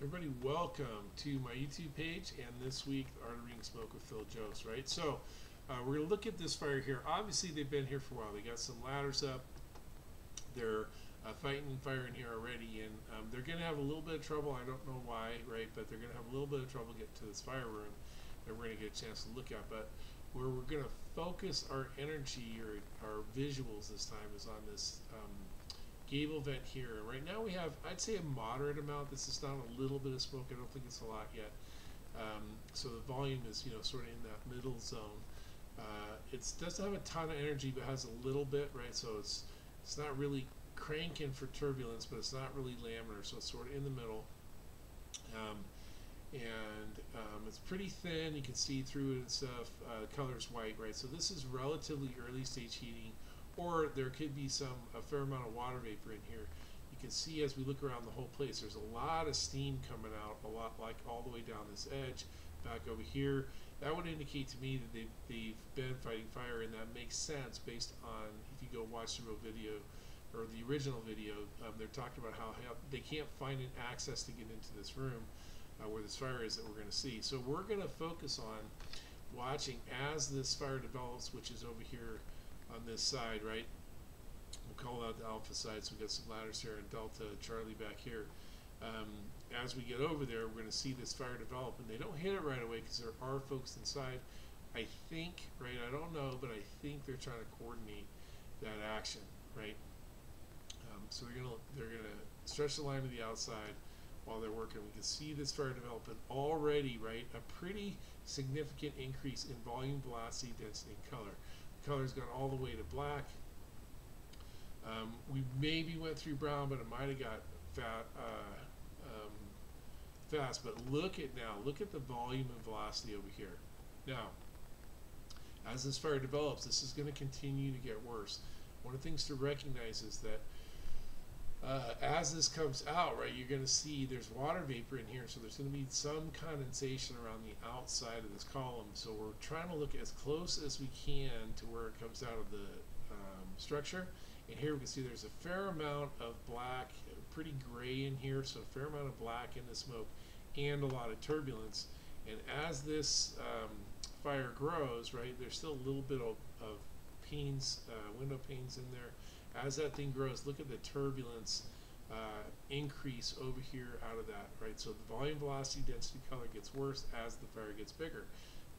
Everybody, welcome to my YouTube page and this week, Art of Smoke with Phil Jose, right? So, uh, we're going to look at this fire here. Obviously, they've been here for a while. They got some ladders up. They're uh, fighting fire in here already, and um, they're going to have a little bit of trouble. I don't know why, right? But they're going to have a little bit of trouble getting to this fire room that we're going to get a chance to look at. But where we're going to focus our energy or our visuals this time is on this um, gable vent here. Right now we have, I'd say, a moderate amount. This is not a little bit of smoke. I don't think it's a lot yet. Um, so the volume is, you know, sort of in that middle zone. Uh, it doesn't have a ton of energy, but has a little bit, right? So it's it's not really cranking for turbulence, but it's not really laminar, so it's sort of in the middle. Um, and um, it's pretty thin. You can see through it and stuff. Uh, color's white, right? So this is relatively early stage heating or there could be some a fair amount of water vapor in here. You can see as we look around the whole place, there's a lot of steam coming out, a lot like all the way down this edge, back over here. That would indicate to me that they've, they've been fighting fire, and that makes sense based on if you go watch the real video or the original video. Um, they're talking about how, they can't find an access to get into this room uh, where this fire is that we're going to see. So we're going to focus on watching as this fire develops, which is over here on this side, right? We'll call out the alpha side, so we've got some ladders here and delta Charlie back here. Um, as we get over there, we're going to see this fire develop, and they don't hit it right away because there are folks inside. I think, right, I don't know, but I think they're trying to coordinate that action, right? Um, so they're going to they're going to stretch the line to the outside while they're working. We can see this fire developing already, right? A pretty significant increase in volume, velocity, density, and color color's gone all the way to black. Um, we maybe went through brown, but it might have got fat, uh, um, fast. But look at now, look at the volume and velocity over here. Now, as this fire develops, this is going to continue to get worse. One of the things to recognize is that as this comes out, right, you're going to see there's water vapor in here, so there's going to be some condensation around the outside of this column. So we're trying to look as close as we can to where it comes out of the um, structure. And here we can see there's a fair amount of black, pretty gray in here, so a fair amount of black in the smoke and a lot of turbulence. And as this um, fire grows, right, there's still a little bit of, of panes, uh, window panes in there as that thing grows, look at the turbulence uh, increase over here out of that, right? So the volume, velocity, density, color gets worse as the fire gets bigger.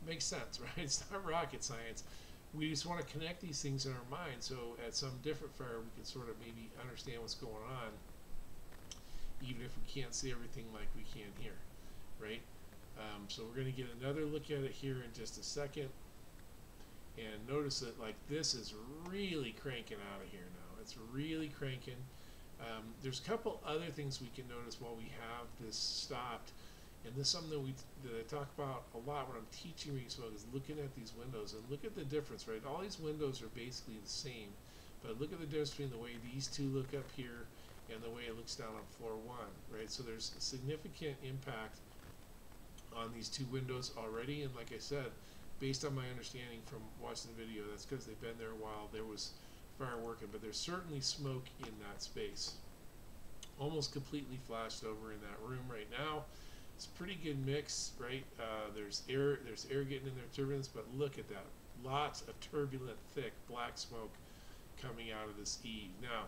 Makes sense, right? It's not rocket science. We just want to connect these things in our mind so at some different fire we can sort of maybe understand what's going on even if we can't see everything like we can here, right? Um, so we're going to get another look at it here in just a second and notice that like this is really cranking out of here now it's really cranking um, there's a couple other things we can notice while we have this stopped and this is something that we that I talk about a lot when I'm teaching reading smoke is looking at these windows and look at the difference right all these windows are basically the same but look at the difference between the way these two look up here and the way it looks down on floor one right so there's a significant impact on these two windows already and like I said based on my understanding from watching the video, that's because they've been there a while. There was fire working, but there's certainly smoke in that space. Almost completely flashed over in that room right now. It's a pretty good mix, right? Uh, there's air, there's air getting in there, turbulence, but look at that. Lots of turbulent, thick black smoke coming out of this eave. Now,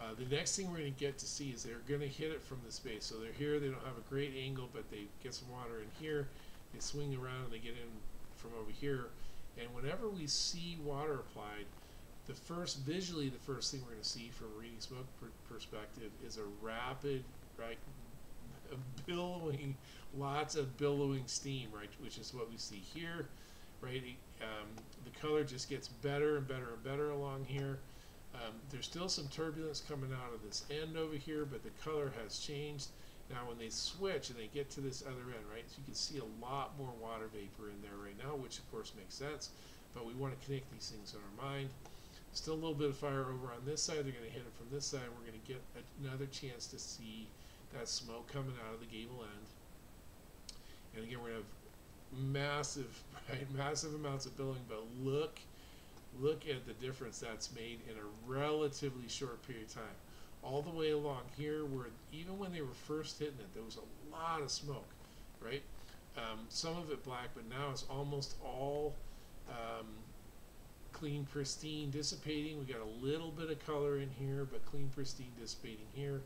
uh, the next thing we're going to get to see is they're going to hit it from the space. So they're here, they don't have a great angle, but they get some water in here they swing around and they get in from over here. And whenever we see water applied, the first, visually, the first thing we're going to see from a reading smoke per perspective is a rapid, right, billowing, lots of billowing steam, right, which is what we see here, right. Um, the color just gets better and better and better along here. Um, there's still some turbulence coming out of this end over here, but the color has changed. Now when they switch and they get to this other end, right, so you can see a lot more water vapor in there right now, which of course makes sense, but we want to connect these things in our mind. Still a little bit of fire over on this side, they're going to hit it from this side, we're going to get another chance to see that smoke coming out of the gable end. And again, we're going to have massive, right, massive amounts of billowing, but look, look at the difference that's made in a relatively short period of time all the way along here where even when they were first hitting it, there was a lot of smoke, right? Um, some of it black, but now it's almost all um, clean, pristine, dissipating. We got a little bit of color in here, but clean, pristine, dissipating here.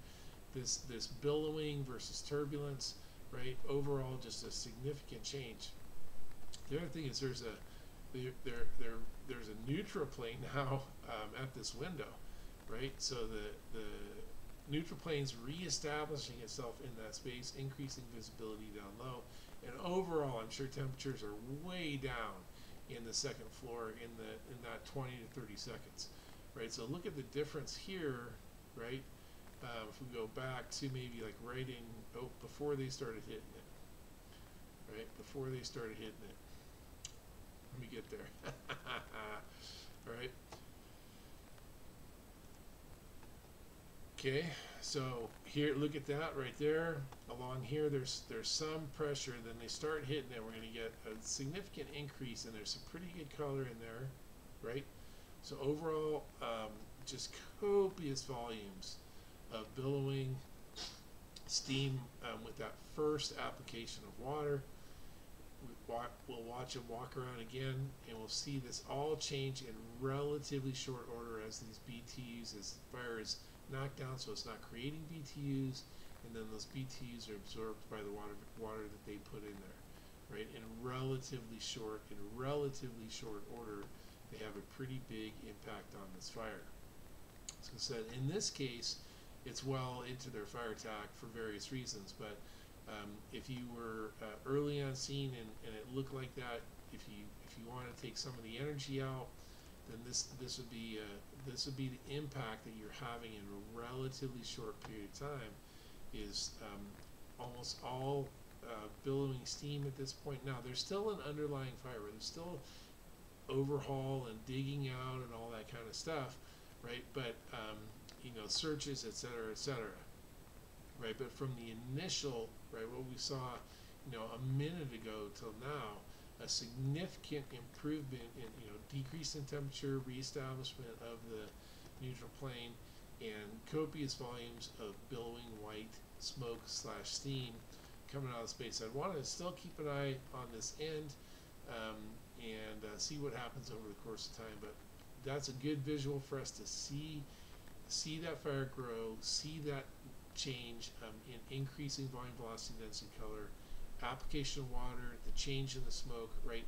This this billowing versus turbulence, right? Overall, just a significant change. The other thing is there's a there there, there there's a neutral plane now um, at this window, right? So the the neutral plane's reestablishing itself in that space, increasing visibility down low, and overall, I'm sure temperatures are way down in the second floor in the in that 20 to 30 seconds, right? So look at the difference here, right? Um, if we go back to maybe like writing, oh, before they started hitting it, right? Before they started hitting it. Let me get there. All right. Okay, so here, look at that right there. Along here, there's there's some pressure. Then they start hitting it. We're going to get a significant increase, and there's some pretty good color in there, right? So overall, um, just copious volumes of billowing steam um, with that first application of water. We wa we'll watch them walk around again, and we'll see this all change in relatively short order as these BTUs, as fire is knocked down, so it's not creating BTUs, and then those BTUs are absorbed by the water water that they put in there, right? In relatively short, in relatively short order, they have a pretty big impact on this fire. So said, in this case, it's well into their fire attack for various reasons, but um, if you were uh, early on scene and, and it looked like that, if you if you want to take some of the energy out, then this this would be uh, this would be the impact that you're having in a relatively short period of time. Is um, almost all uh, billowing steam at this point. Now there's still an underlying fire. There's still overhaul and digging out and all that kind of stuff, right? But um, you know searches, et cetera, et cetera, right? But from the initial, right, what we saw, you know, a minute ago till now, a significant improvement in, you know, decrease in temperature, reestablishment of the neutral plane, and copious volumes of billowing white smoke slash steam coming out of space. I'd want to still keep an eye on this end um, and uh, see what happens over the course of time. But that's a good visual for us to see see that fire grow, see that change um, in increasing volume, velocity, density, color, application of water, the change in the smoke, right?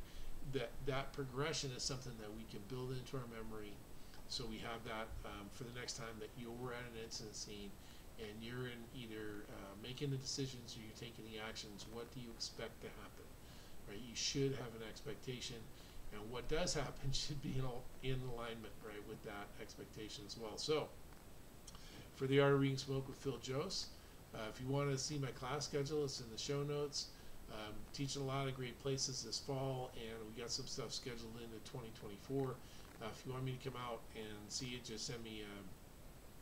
That that progression is something that we can build into our memory, so we have that um, for the next time that you're at an incident scene, and you're in either uh, making the decisions or you're taking the actions. What do you expect to happen? Right? You should have an expectation, and what does happen should be in, in alignment, right, with that expectation as well. So for the Art of Reading Smoke with Phil Jose. Uh, if you want to see my class schedule, it's in the show notes. Um, teaching a lot of great places this fall, and we got some stuff scheduled into 2024. Uh, if you want me to come out and see it, just send me um,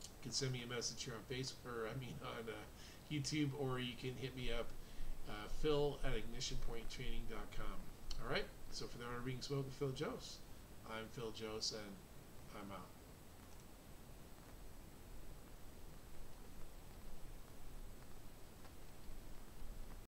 you can send me a message here on Facebook, or I mean on uh, YouTube, or you can hit me up, uh, Phil at ignitionpointtraining.com. All right. So for the Art of being with Phil Jose, I'm Phil Jose, and I'm out.